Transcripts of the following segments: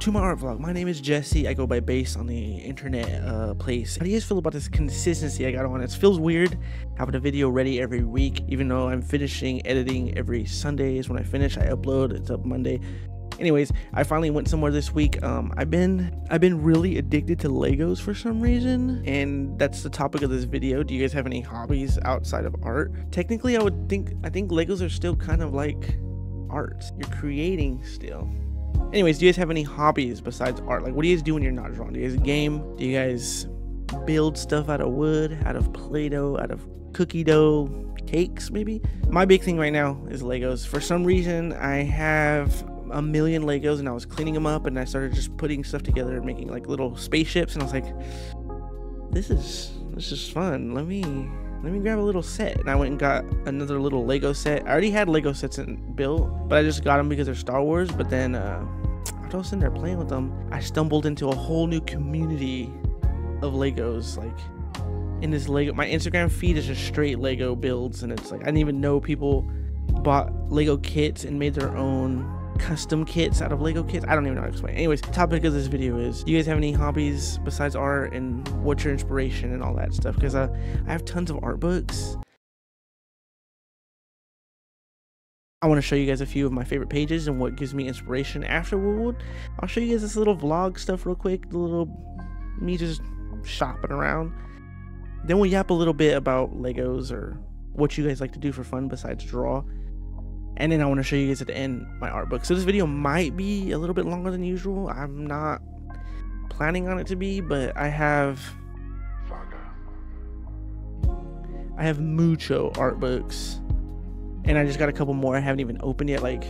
to my art vlog. My name is Jesse. I go by Baesd on the internet uh, place. How do you guys feel about this consistency I got on? It feels weird having a video ready every week, even though I'm finishing editing every Sundays. When I finish, I upload. It's up Monday. Anyways, I finally went somewhere this week. Um, I've been I've been really addicted to Legos for some reason, and that's the topic of this video. Do you guys have any hobbies outside of art? Technically, I would think I think Legos are still kind of like art. You're creating still. Anyways, do you guys have any hobbies besides art? Like, what do you guys do when you're not drawing? Do you guys game? Do you guys build stuff out of wood, out of Play-Doh, out of cookie dough, cakes maybe? My big thing right now is Legos. For some reason, I have a million Legos and I was cleaning them up and I started just putting stuff together and making like little spaceships and I was like, this is this is fun. Let me let me grab a little set. And I went and got another little Lego set. I already had Lego sets in, built, but I just got them because they're Star Wars. But then uh, I was sitting there playing with them, I stumbled into a whole new community of Legos. Like in this Lego, my Instagram feed is just straight Lego builds, and it's like I didn't even know people bought Lego kits and made their own custom kits out of Lego kits. I don't even know how to explain. Anyways, topic of this video is: Do you guys have any hobbies besides art, and what's your inspiration and all that stuff? Because uh, I have tons of art books. I want to show you guys a few of my favorite pages and what gives me inspiration. Afterward, I'll show you guys this little vlog stuff real quick. The little me just shopping around. Then we'll yap a little bit about Legos or what you guys like to do for fun besides draw and then I want to show you guys at the end my art book. So this video might be a little bit longer than usual. I'm not planning on it to be, but I have I have mucho art books, and I just got a couple more I haven't even opened yet. Like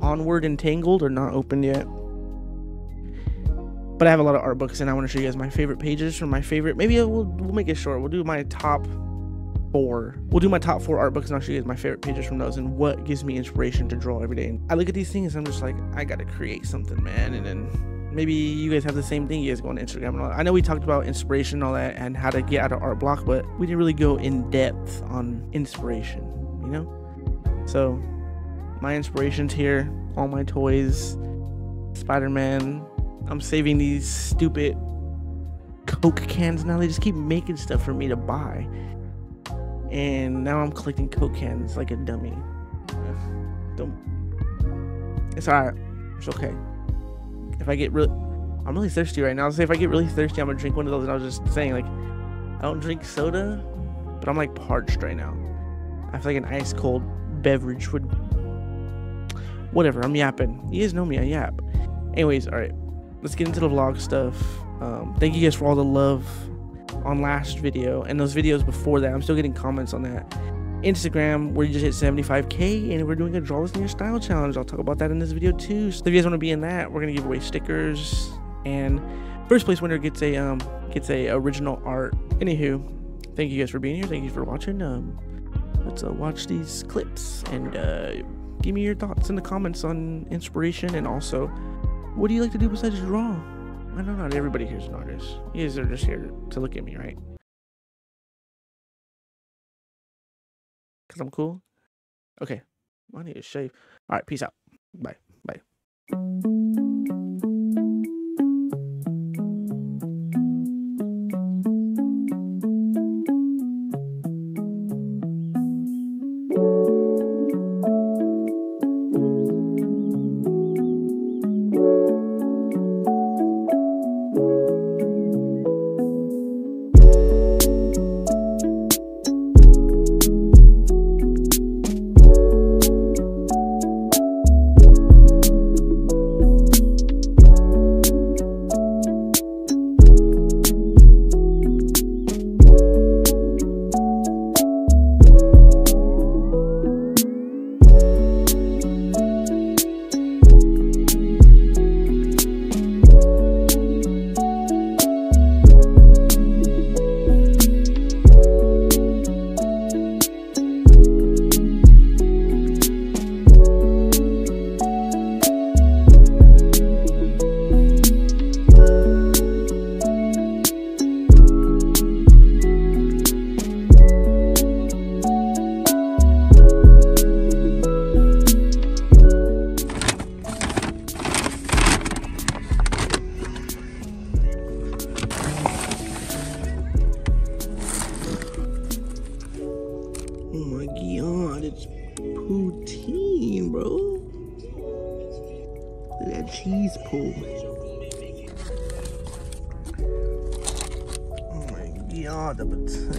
Onward and Tangled are not opened yet. But I have a lot of art books, and I want to show you guys my favorite pages from my favorite. Maybe we'll, we'll make it short. We'll do my top four. We'll do my top four art books and I'll show you guys my favorite pages from those and what gives me inspiration to draw every day. And I look at these things and I'm just like, I gotta create something, man. And then maybe you guys have the same thing. You guys go on Instagram and all that. I know we talked about inspiration and all that and how to get out of art block, but we didn't really go in depth on inspiration, you know? So my inspirations here, all my toys, Spider-Man. I'm saving these stupid Coke cans now. They just keep making stuff for me to buy and now I'm collecting Coke cans like a dummy. Don't. It's alright. It's okay. If I get really, I'm really thirsty right now. say if I get really thirsty, I'm gonna drink one of those. And I was just saying, like, I don't drink soda, but I'm like parched right now. I feel like an ice cold beverage would. Whatever. I'm yapping. You guys know me. I yap. Anyways, all right. Let's get into the vlog stuff. Um, thank you guys for all the love on last video and those videos before that. I'm still getting comments on that. Instagram, where you just hit 75k and we're doing a draw this in your style challenge. I'll talk about that in this video too. So if you guys want to be in that, we're gonna give away stickers and first place winner gets a um gets a original art. Anywho, thank you guys for being here. Thank you for watching. Um, let's uh, watch these clips and uh, give me your thoughts in the comments on inspiration and also what do you like to do besides draw? I know not everybody here's an artist. You guys are just here to look at me, right? Because I'm cool? Okay. I need to shave. All right, peace out. Bye. Bye.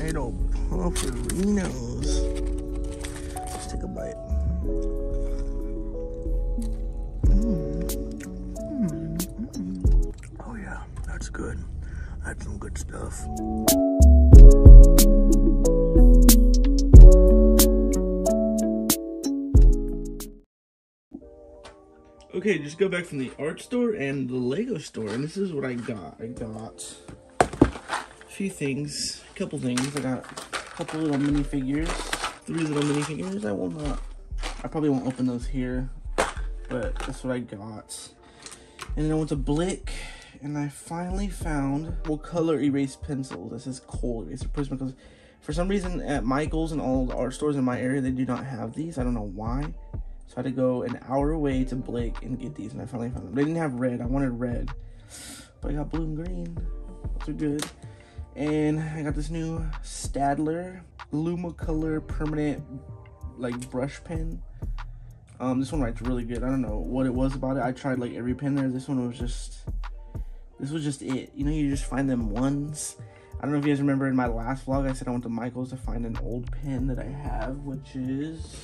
Potato pufferinos. Let's take a bite. Mm. Mm. Oh yeah, that's good. That's some good stuff. Okay, just go back from the art store and the Lego store, and this is what I got. I got few things, a couple things. I got a couple little minifigures, three little minifigures. I will not, I probably won't open those here, but that's what I got. And then I went to Blick, and I finally found well Col-Erase pencils. This is Col-Erase prism because for some reason at Michael's and all the art stores in my area they do not have these. I don't know why. So I had to go an hour away to Blick and get these, and I finally found them. They didn't have red. I wanted red, but I got blue and green. Those are good. And I got this new Staedtler Lumocolor permanent like brush pen. Um, this one writes really good. I don't know what it was about it. I tried like every pen there. This one was just, this was just it. You know, you just find them once. I don't know if you guys remember in my last vlog, I said I went to Michael's to find an old pen that I have, which is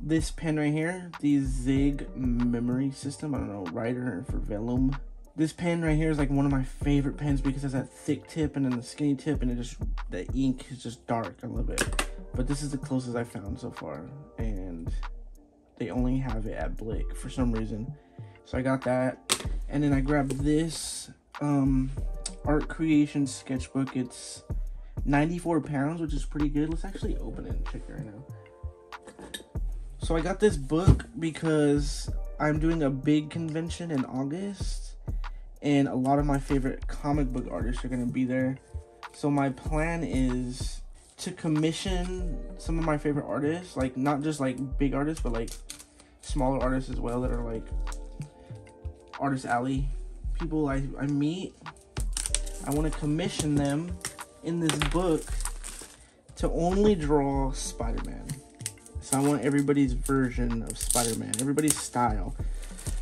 this pen right here, the Zig Memory System. I don't know, writer for vellum. This pen right here is like one of my favorite pens because it has that thick tip and then the skinny tip and it just, the ink is just dark. I love it. But this is the closest I found so far. And they only have it at Blick for some reason. So I got that. And then I grabbed this um, art creation sketchbook. It's 94 pounds, which is pretty good. Let's actually open it and check it right now. So I got this book because I'm doing a big convention in August. And a lot of my favorite comic book artists are going to be there. So my plan is to commission some of my favorite artists, like not just like big artists, but like smaller artists as well that are like artist alley people I, I meet. I want to commission them in this book to only draw Spider-Man. So I want everybody's version of Spider-Man, everybody's style.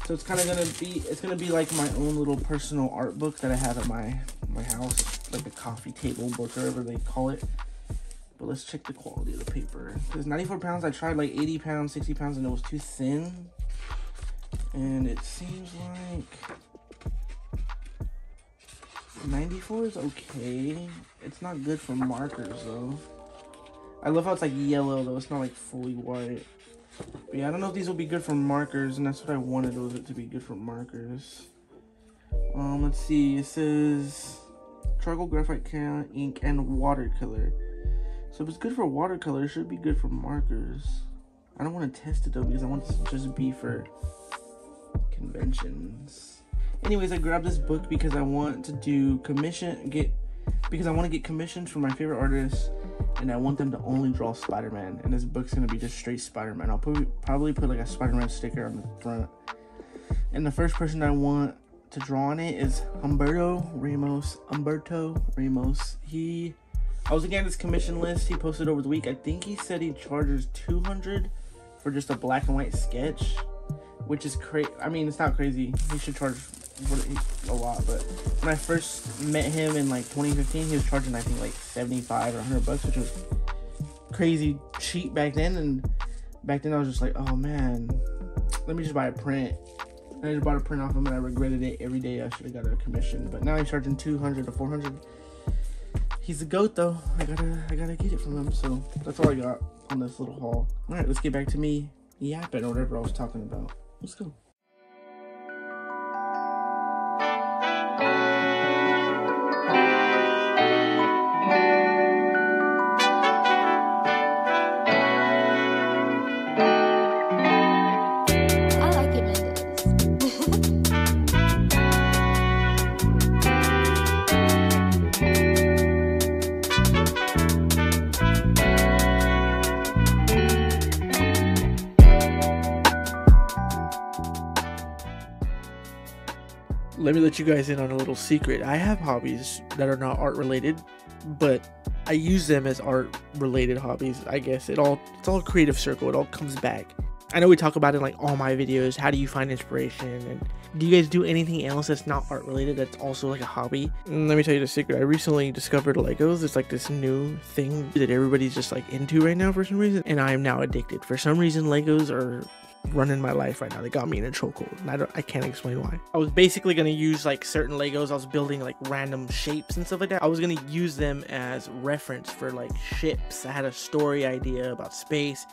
So it's kind of gonna be, it's gonna be like my own little personal art book that I have at my my house, like a coffee table book, or whatever they call it. But let's check the quality of the paper. Because 94 pounds, I tried like 80 pounds, 60 pounds, and it was too thin. And it seems like 94 is okay. It's not good for markers though. I love how it's like yellow though. It's not like fully white. But yeah, I don't know if these will be good for markers, and that's what I wanted it to be good for markers. Um, let's see. It says charcoal, graphite, can, ink, and watercolor. So if it's good for watercolor, it should be good for markers. I don't want to test it though because I want it to just be for conventions. Anyways, I grabbed this book because I want to do commission, get, because I want to get commissions from my favorite artists and I want them to only draw Spider-Man. And this book's gonna be just straight Spider-Man. I'll put, probably put like a Spider-Man sticker on the front. And the first person I want to draw on it is Humberto Ramos. Humberto Ramos. He I was looking at his commission list he posted over the week. I think he said he charges 200 for just a black and white sketch, which is crazy. I mean, it's not crazy. He should charge a lot, but when I first met him in like 2015, he was charging I think like 75 or 100 bucks, which was crazy cheap back then. And back then I was just like, oh man, let me just buy a print. And I just bought a print off him, and I regretted it every day. I should have got a commission, but now he's charging 200 to 400 he's a goat though. I gotta I gotta get it from him. So that's all I got on this little haul. Alright, let's get back to me yapping or whatever I was talking about. Let's go. Let you guys in on a little secret. I have hobbies that are not art related, but I use them as art related hobbies. I guess it all it's all creative circle. It all comes back. I know we talk about it in like all my videos. How do you find inspiration? And do you guys do anything else that's not art related that's also like a hobby? And let me tell you the secret. I recently discovered Legos. It's like this new thing that everybody's just like into right now for some reason. And I am now addicted. For some reason, Legos are running my life right now. They got me in a chokehold, and I don't, I can't explain why. I was basically gonna use like certain Legos. I was building like random shapes and stuff like that. I was gonna use them as reference for like ships. I had a story idea about space.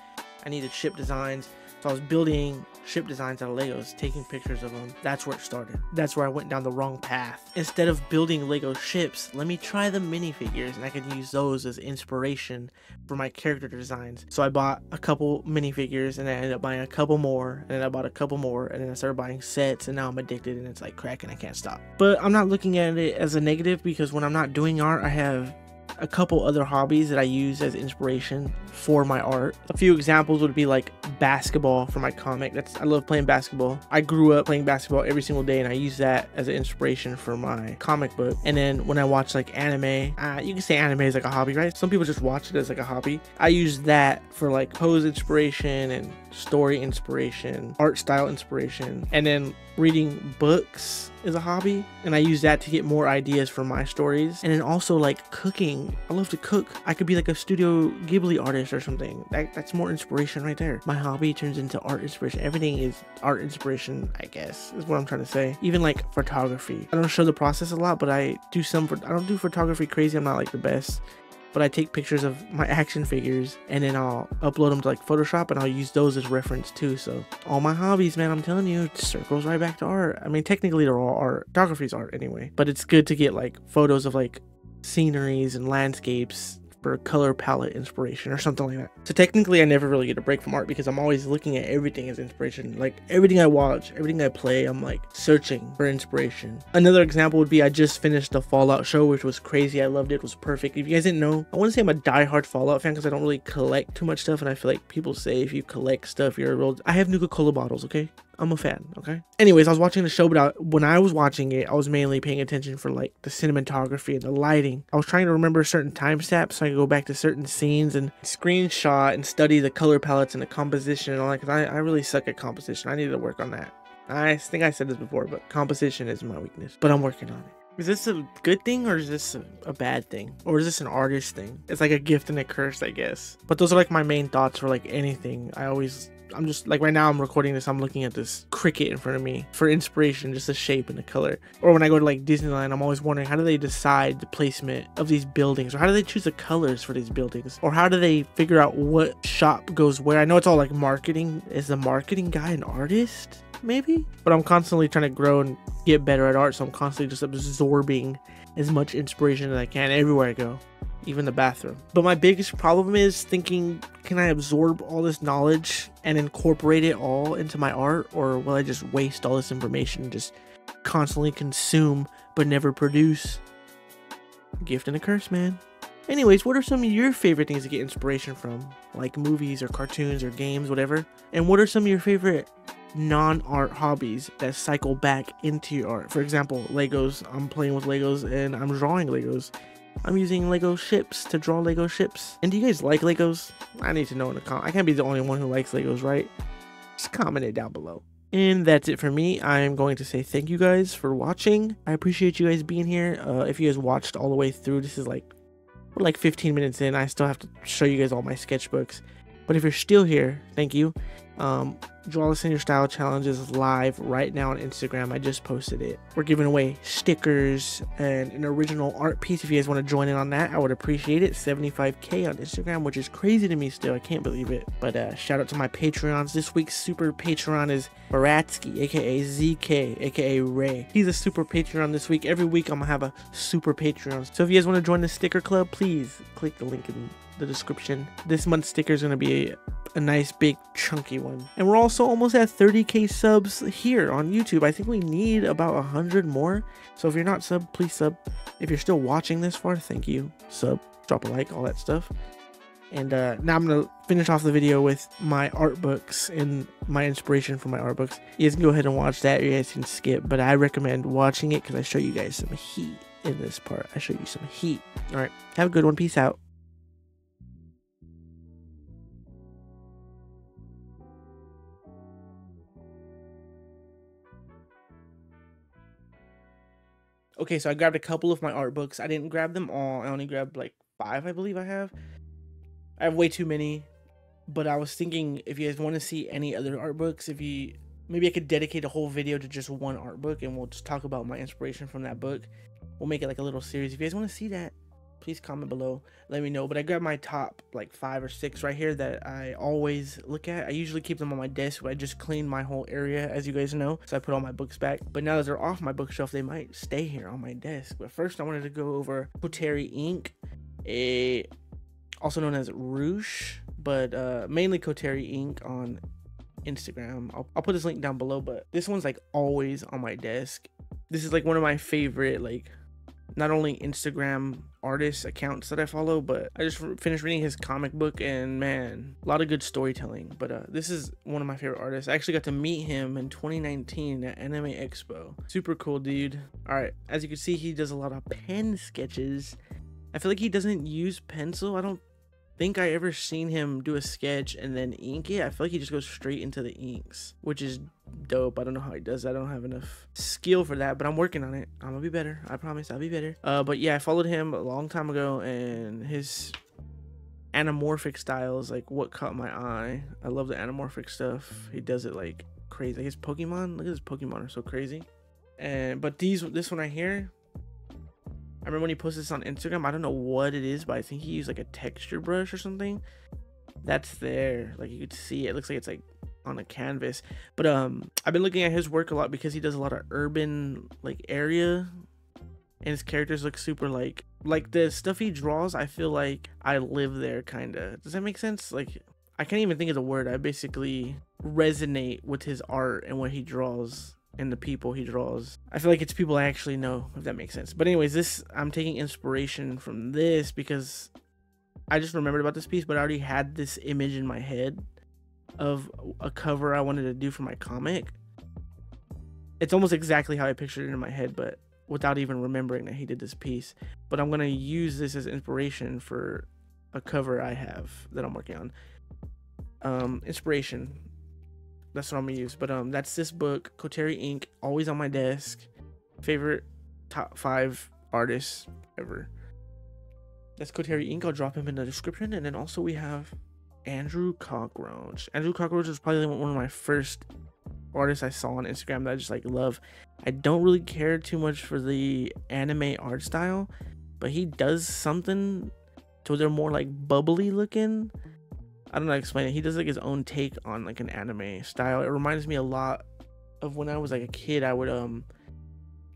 I needed ship designs. So I was building ship designs out of Legos, taking pictures of them. That's where it started. That's where I went down the wrong path. Instead of building Lego ships, let me try the minifigures and I could use those as inspiration for my character designs. So I bought a couple minifigures and I ended up buying a couple more and then I bought a couple more and then I started buying sets and now I'm addicted and it's like crack and I can't stop. But I'm not looking at it as a negative because when I'm not doing art, I have a couple other hobbies that I use as inspiration for my art. A few examples would be like basketball for my comic. That's I love playing basketball. I grew up playing basketball every single day and I use that as an inspiration for my comic book. And then when I watch like anime, uh, you can say anime is like a hobby, right? Some people just watch it as like a hobby. I use that for like pose inspiration and story inspiration, art style inspiration, and then reading books is a hobby and I use that to get more ideas for my stories. And then also like cooking. I love to cook. I could be like a studio Ghibli artist or something. That, that's more inspiration right there. My hobby turns into art inspiration. Everything is art inspiration, I guess, is what I'm trying to say. Even like photography. I don't show the process a lot, but I do some, I don't do photography crazy. I'm not like the best but I take pictures of my action figures and then I'll upload them to like Photoshop and I'll use those as reference too. So all my hobbies, man, I'm telling you, it circles right back to art. I mean, technically they're all art. Photography's art anyway, but it's good to get like photos of like sceneries and landscapes for color palette inspiration or something like that. So technically I never really get a break from art because I'm always looking at everything as inspiration. Like everything I watch, everything I play, I'm like searching for inspiration. Another example would be I just finished the Fallout show which was crazy. I loved it. It was perfect. If you guys didn't know, I want to say I'm a die-hard Fallout fan because I don't really collect too much stuff and I feel like people say if you collect stuff you're a real I have Nuka-Cola bottles, okay? I'm a fan, okay? Anyways, I was watching the show, but I, when I was watching it, I was mainly paying attention for like the cinematography and the lighting. I was trying to remember certain time steps so I could go back to certain scenes and screenshot and study the color palettes and the composition and all that because I, I really suck at composition. I need to work on that. I think I said this before, but composition is my weakness, but I'm working on it. Is this a good thing or is this a, a, bad thing? Or is this an artist thing? It's like a gift and a curse, I guess. But those are like my main thoughts for like anything. I always I'm just like right now I'm recording this, I'm looking at this cricket in front of me for inspiration, just the shape and the color. Or when I go to like Disneyland, I'm always wondering how do they decide the placement of these buildings? Or how do they choose the colors for these buildings? Or how do they figure out what shop goes where? I know it's all like marketing. Is the marketing guy an artist? Maybe? But I'm constantly trying to grow and get better at art, so I'm constantly just absorbing as much inspiration as I can everywhere I go even the bathroom. But my biggest problem is thinking, can I absorb all this knowledge and incorporate it all into my art, or will I just waste all this information and just constantly consume but never produce? Gift and a curse, man. Anyways, what are some of your favorite things to get inspiration from? Like movies or cartoons or games, whatever? And what are some of your favorite non art hobbies that cycle back into your art? For example, Legos. I'm playing with Legos and I'm drawing Legos. I'm using Lego ships to draw Lego ships. And do you guys like Legos? I need to know in the comment. I can't be the only one who likes Legos, right? Just comment it down below. And that's it for me. I am going to say thank you guys for watching. I appreciate you guys being here. Uh, if you guys watched all the way through, this is like, we're like 15 minutes in. I still have to show you guys all my sketchbooks. But if you're still here, thank you. Um, Draw This in Your Style Challenge is live right now on Instagram. I just posted it. We're giving away stickers and an original art piece. If you guys want to join in on that, I would appreciate it. 75k on Instagram, which is crazy to me still. I can't believe it. But uh, shout out to my Patreons. This week's super Patreon is Baratsky, aka ZK, aka Ray. He's a super Patreon this week. Every week I'm gonna have a super Patreon. So if you guys want to join the sticker club, please click the link in the description. This month's sticker is gonna be a, a nice big chunky one. And we're also almost at 30k subs here on YouTube. I think we need about 100 more. So if you're not sub, please sub. If you're still watching this far, thank you. Sub, drop a like, all that stuff. And uh, now I'm going to finish off the video with my art books and my inspiration for my art books. You guys can go ahead and watch that. Or you guys can skip, but I recommend watching it because I show you guys some heat. in this part. I show you some heat. All right. Have a good one. Peace out. Okay, so I grabbed a couple of my art books. I didn't grab them all. I only grabbed like five, I believe I have. I have way too many. But I was thinking if you guys want to see any other art books, if you maybe I could dedicate a whole video to just one art book and we'll just talk about my inspiration from that book. We'll make it like a little series. If you guys want to see that, please comment below. Let me know. But I grabbed my top like five or six right here that I always look at. I usually keep them on my desk. I just cleaned my whole area, as you guys know. So I put all my books back. But now that they're off my bookshelf, they might stay here on my desk. But first, I wanted to go over Koteri Ink, a also known as Roosh, but uh, mainly Koteri Ink on Instagram. I'll, I'll put this link down below. But this one's like always on my desk. This is like one of my favorite like not only Instagram artist accounts that I follow, but I just finished reading his comic book and man, a lot of good storytelling. But uh, this is one of my favorite artists. I actually got to meet him in 2019 at Anime Expo. Super cool dude. All right, as you can see, he does a lot of pen sketches. I feel like he doesn't use pencil. I don't think I ever seen him do a sketch and then ink it. I feel like he just goes straight into the inks, which is dope. I don't know how he does that. I don't have enough skill for that, but I'm working on it. I'm gonna be better. I promise I'll be better. Uh, but yeah, I followed him a long time ago and his anamorphic style is like what caught my eye. I love the anamorphic stuff. He does it like crazy. Like his Pokemon, look at his Pokemon are so crazy. And but these this one right here, I remember when he posted this on Instagram. I don't know what it is, but I think he used like a texture brush or something. That's there. Like you could see it. it looks like it's like on a canvas. But um I've been looking at his work a lot because he does a lot of urban like area and his characters look super like like the stuff he draws, I feel like I live there kinda. Does that make sense? Like I can't even think of the word. I basically resonate with his art and what he draws and the people he draws. I feel like it's people I actually know, if that makes sense. But anyways, this I'm taking inspiration from this because I just remembered about this piece, but I already had this image in my head of a cover I wanted to do for my comic. It's almost exactly how I pictured it in my head, but without even remembering that he did this piece. But I'm gonna use this as inspiration for a cover I have that I'm working on. Um, inspiration that's what I'm gonna use. But um, that's this book, Koteri Ink, always on my desk. Favorite top five artists ever. That's Koteri Ink. I'll drop him in the description, and then also we have Andrew Cockroach. Andrew Cockroach is probably one of my first artists I saw on Instagram that I just like love. I don't really care too much for the anime art style, but he does something to they're more like bubbly looking I don't know how to explain it. He does like his own take on like an anime style. It reminds me a lot of when I was like a kid. I would um,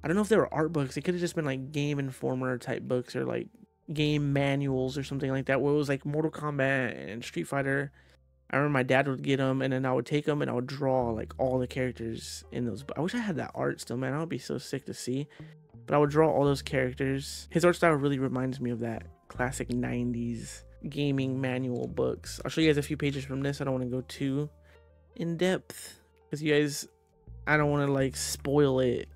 I don't know if they were art books. It could have just been like Game Informer type books or like game manuals or something like that. Where it was like Mortal Kombat and Street Fighter. I remember my dad would get them, and then I would take them and I would draw like all the characters in those. I wish I had that art still, man. I would be so sick to see. But I would draw all those characters. His art style really reminds me of that classic '90s gaming manual books. I'll show you guys a few pages from this. I don't want to go too in depth because you guys, I don't want to like spoil it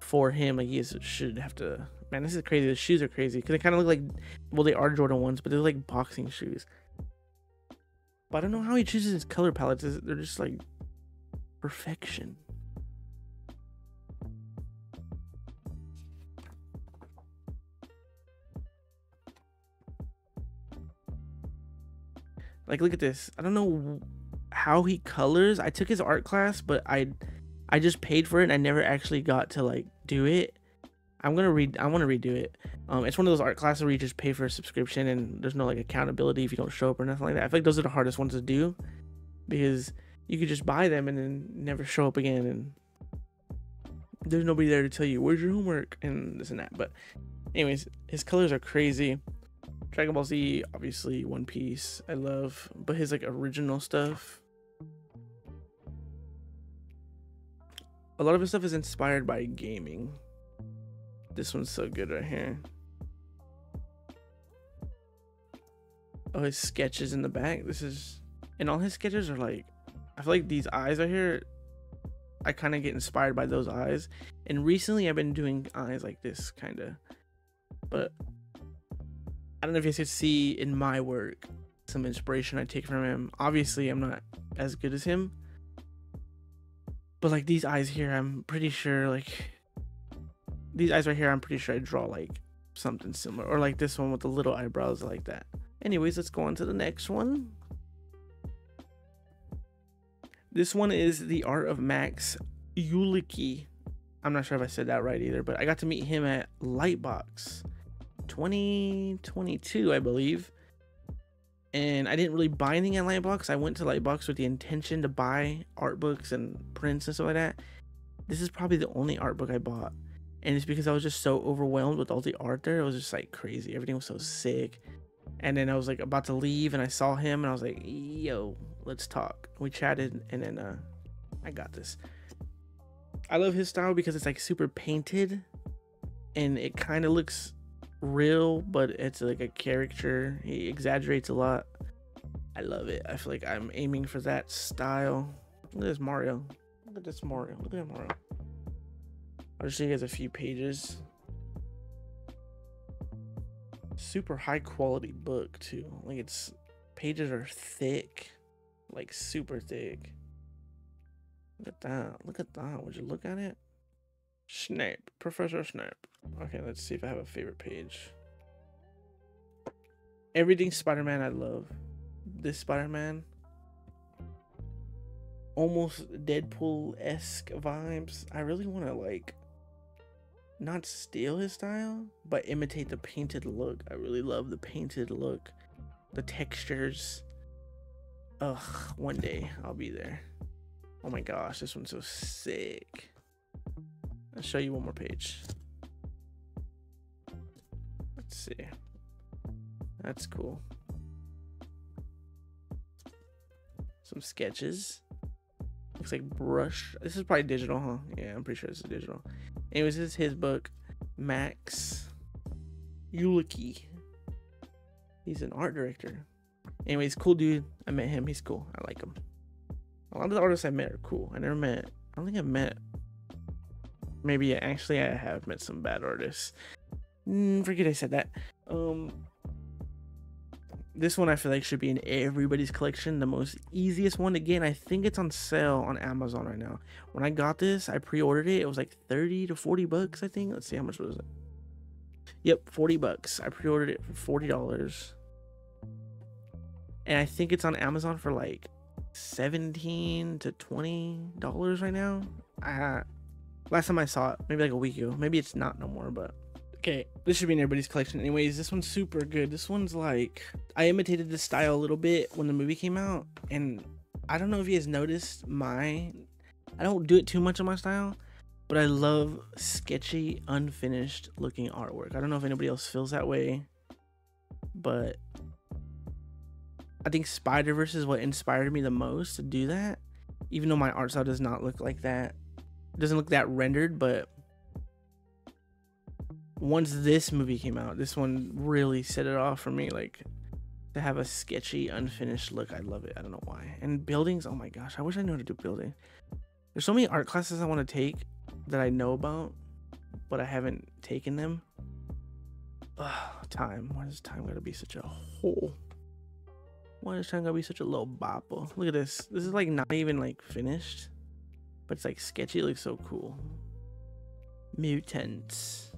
for him. Like, guys should have to. Man, this is crazy. The shoes are crazy because they kind of look like, well, they are Jordan ones, but they're like boxing shoes. But I don't know how he chooses his color palettes. They're just like perfection. Like, look at this. I don't know how he colors. I took his art class, but I, I just paid for it and I never actually got to like do it. I'm gonna read. I want to redo it. Um, it's one of those art classes where you just pay for a subscription and there's no like accountability if you don't show up or nothing like that. I feel like those are the hardest ones to do because you could just buy them and then never show up again and there's nobody there to tell you where's your homework and this and that. But anyways, his colors are crazy. Dragon Ball Z, obviously One Piece, I love, but his like original stuff. A lot of his stuff is inspired by gaming. This one's so good right here. Oh, his sketches in the back. This is, and all his sketches are like, I feel like these eyes right here, I kind of get inspired by those eyes. And recently I've been doing eyes like this kind of. But I don't know if you could see in my work some inspiration I take from him. Obviously, I'm not as good as him. But like these eyes here, I'm pretty sure like these eyes right here, I'm pretty sure I draw like something similar. Or like this one with the little eyebrows like that. Anyways, let's go on to the next one. This one is The Art of Max Ulichney. I'm not sure if I said that right either, but I got to meet him at Lightbox 2022, I believe. And I didn't really buy anything at Lightbox. I went to Lightbox with the intention to buy art books and prints and stuff like that. This is probably the only art book I bought. And it's because I was just so overwhelmed with all the art there. It was just like crazy. Everything was so sick. And then I was like about to leave and I saw him and I was like, yo, let's talk. We chatted and then uh, I got this. I love his style because it's like super painted and it kind of looks real, but it's like a caricature. He exaggerates a lot. I love it. I feel like I'm aiming for that style. Look at this Mario. Look at this Mario. Look at Mario. I'll just show you guys a few pages. Super high quality book too. Like it's pages are thick like super thick. Look at that. Look at that. Would you look at it? Snape. Professor Snape. Okay, let's see if I have a favorite page. Everything Spider-Man I love. This Spider-Man. Almost Deadpool-esque vibes. I really want to like not steal his style, but imitate the painted look. I really love the painted look. The textures Ugh, one day I'll be there. Oh my gosh, this one's so sick. I'll show you one more page. Let's see. That's cool. Some sketches. Looks like brush. This is probably digital, huh? Yeah, I'm pretty sure this is digital. Anyways, this is his book, Max Ulichney. He's an art director. Anyways, cool dude. I met him. He's cool. I like him. A lot of the artists I met are cool. I never met. I don't think I've met. Maybe actually I have met some bad artists. Mm, forget I said that. Um, this one I feel like should be in everybody's collection. The most easiest one get. I think it's on sale on Amazon right now. When I got this, I pre-ordered it. It was like 30 to 40 bucks, I think. Let's see how much was it. Yep, 40 bucks. I pre-ordered it for $40 and I think it's on Amazon for like 17 to 20 dollars right now. Uh, last time I saw it, maybe like a week ago. Maybe it's not no more, but okay, this should be in everybody's collection. Anyways, this one's super good. This one's like I imitated the style a little bit when the movie came out, and I don't know if you guys noticed my. I don't do it too much on my style, but I love sketchy, unfinished looking artwork. I don't know if anybody else feels that way, but I think Spider Verse is what inspired me the most to do that. Even though my art style does not look like that, it doesn't look that rendered. But once this movie came out, this one really set it off for me. Like to have a sketchy, unfinished look. I love it. I don't know why. And buildings. Oh my gosh, I wish I knew how to do building. There's so many art classes I want to take that I know about, but I haven't taken them. Ugh, time. Why does time gotta be such a hole? Why is time gonna be such a low bopper? Look at this. This is like not even like finished. But it's like sketchy. It looks so cool. Mutants.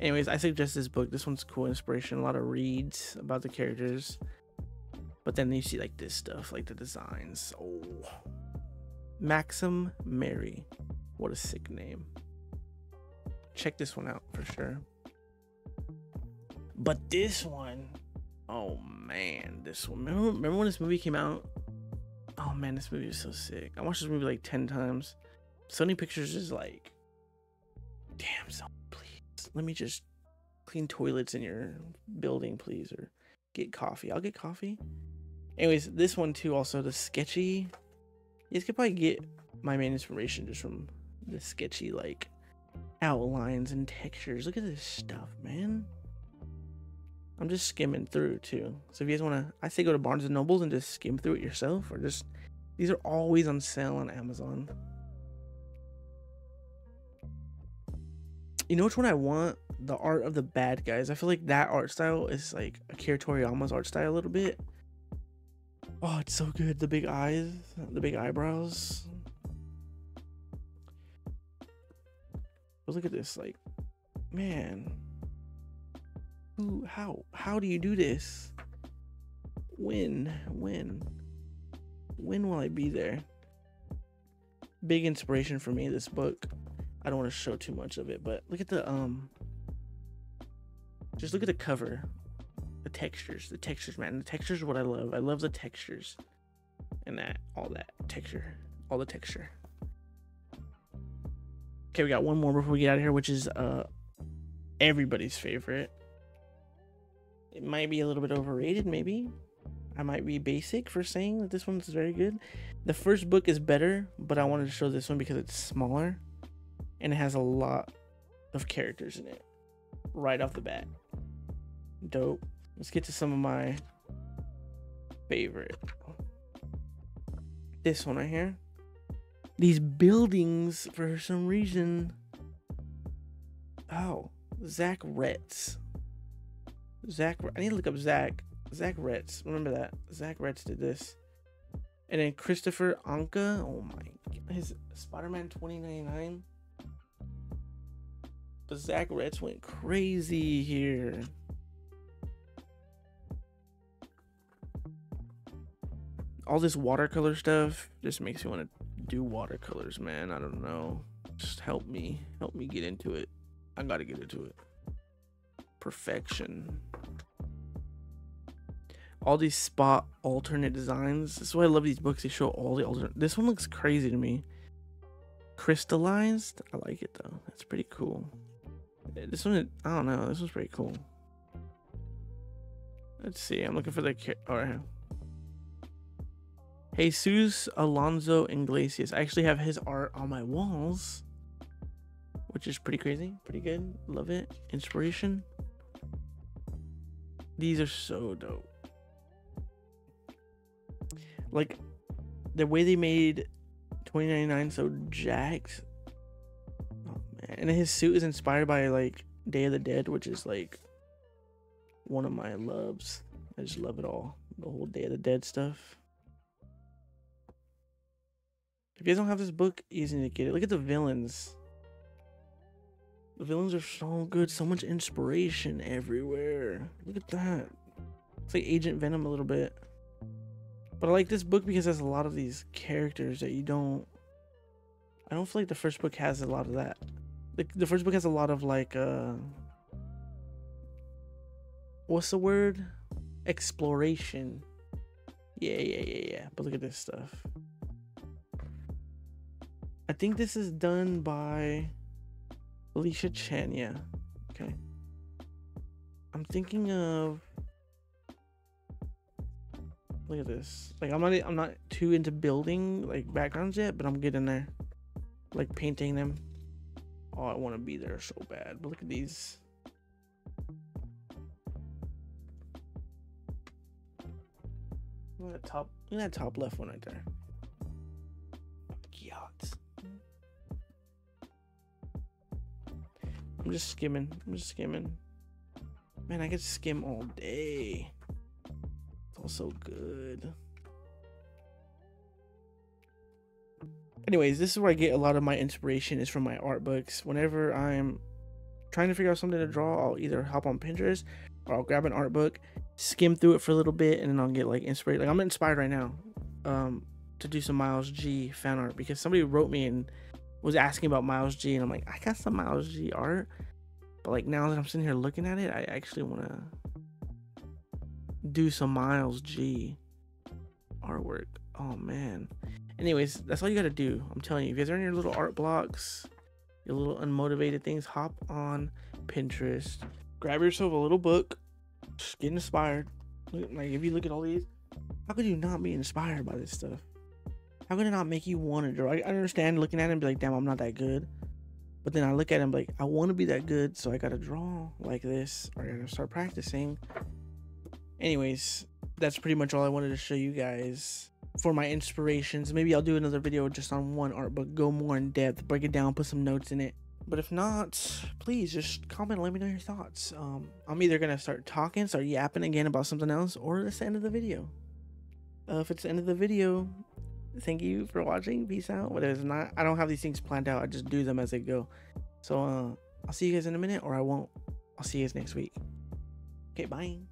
Anyways, I suggest this book. This one's cool inspiration. A lot of reads about the characters. But then you see like this stuff, like the designs. Oh. Maxim Mary. What a sick name. Check this one out for sure. But this one Oh man, this one. Remember, remember when this movie came out? Oh man, this movie is so sick. I watched this movie like 10 times. Sony Pictures is like, damn, please. Let me just clean toilets in your building, please. Or get coffee. I'll get coffee. Anyways, this one too, also the sketchy. You could probably get my main inspiration just from the sketchy, like, outlines and textures. Look at this stuff, man. I'm just skimming through too. So if you guys want to, I say go to Barnes and Nobles and just skim through it yourself, or just these are always on sale on Amazon. You know which one I want? The art of the bad guys. I feel like that art style is like Akira Toriyama's art style a little bit. Oh, it's so good. The big eyes, the big eyebrows. But look at this, like, man. Who how how do you do this? When? When? When will I be there? Big inspiration for me, this book. I don't want to show too much of it, but look at the um just look at the cover. The textures. The textures, man. The textures what I love. I love the textures. And that all that texture. All the texture. Okay, we got one more before we get out of here, which is uh everybody's favorite. It might be a little bit overrated, maybe. I might be basic for saying that this one's very good. The first book is better, but I wanted to show this one because it's smaller and it has a lot of characters in it right off the bat. Dope. Let's get to some of my favorite. This one right here. These buildings, for some reason. Oh, Zac Retz. Zac, I need to look up Zac. Zac Retz. Remember that. Zac Retz did this. And then Kristafer Anka. Oh my. His Spider Man 2099. But Zac went crazy here. All this watercolor stuff just makes me want to do watercolors, man. I don't know. Just help me. Help me get into it. I gotta get into it. Perfection. All these spot alternate designs. This is why I love these books. They show all the alternate. This one looks crazy to me. Crystallized. I like it though. That's pretty cool. This one, I don't know. This was pretty cool. Let's see. I'm looking for the. All oh, right. Jesus Alonso Iglesias. I actually have his art on my walls, which is pretty crazy. Pretty good. Love it. Inspiration. These are so dope. Like the way they made 2099 so jacked. And his suit is inspired by like Day of the Dead, which is like one of my loves. I just love it all. The whole Day of the Dead stuff. If you guys don't have this book, easy to get it. Look at the villains. The villains are so good. So much inspiration everywhere. Look at that. It's like Agent Venom a little bit. But I like this book because it has a lot of these characters that you don't. I don't feel like the first book has a lot of that. The, the first book has a lot of like, uh. What's the word? Exploration. Yeah, yeah, yeah, yeah. But look at this stuff. I think this is done by Alicia chen yeah Okay. I'm thinking of Look at this. Like I'm not I'm not too into building like backgrounds yet, but I'm getting there. Like painting them. Oh, I want to be there so bad. But look at these. Look at that top. Look at that top left one right there. Yachts. I'm just skimming. I'm just skimming. Man, I could skim all day. It's all so good. Anyways, this is where I get a lot of my inspiration is from my art books. Whenever I'm trying to figure out something to draw, I'll either hop on Pinterest or I'll grab an art book, skim through it for a little bit, and then I'll get like inspired. Like I'm inspired right now um, to do some Miles G fan art because somebody wrote me and was asking about Miles G, and I'm like, I got some Miles G art, but like now that I'm sitting here looking at it, I actually want to do some Miles G artwork. Oh man. Anyways, that's all you gotta do. I'm telling you, if you guys are in your little art blocks, your little unmotivated things, hop on Pinterest, grab yourself a little book, just get inspired. Look, Like if you look at all these, how could you not be inspired by this stuff? How could it not make you want to draw? I understand looking at it and be like, damn, I'm not that good. But then I look at be like, I want to be that good, so I gotta draw like this, or I gotta start practicing. Anyways, that's pretty much all I wanted to show you guys for my inspirations. Maybe I'll do another video just on one art book, go more in depth, break it down, put some notes in it. But if not, please just comment. Let me know your thoughts. Um, I'm either gonna start talking, start yapping again about something else, or it's the end of the video. Uh, if it's the end of the video, thank you for watching. Peace out. But if it's not, I don't have these things planned out. I just do them as they go. So uh, I'll see you guys in a minute, or I won't. I'll see you guys next week. Okay, bye.